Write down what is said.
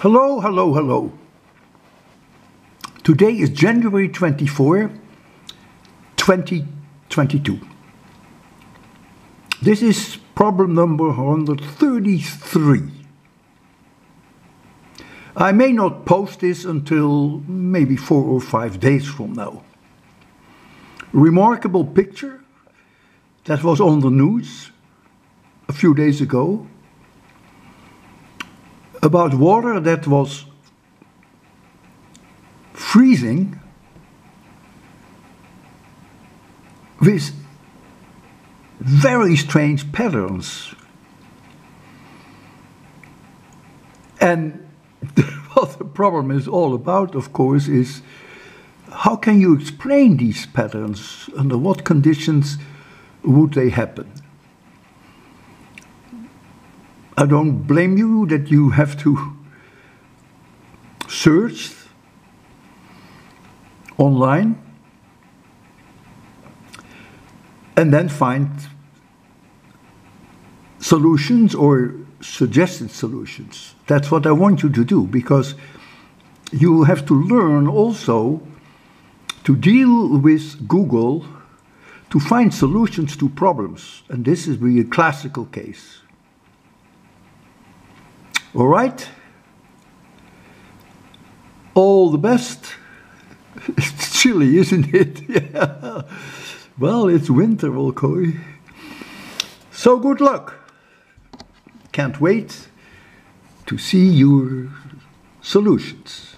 Hello, hello, hello. Today is January 24, 2022. This is problem number 133. I may not post this until maybe four or five days from now. Remarkable picture that was on the news a few days ago about water that was freezing with very strange patterns. And what the problem is all about, of course, is how can you explain these patterns? Under what conditions would they happen? I don't blame you that you have to search online and then find solutions or suggested solutions. That's what I want you to do because you have to learn also to deal with Google to find solutions to problems. And this is really a classical case. All right? All the best. It's chilly, isn't it? yeah. Well, it's winter, Volkoy. So good luck. Can't wait to see your solutions.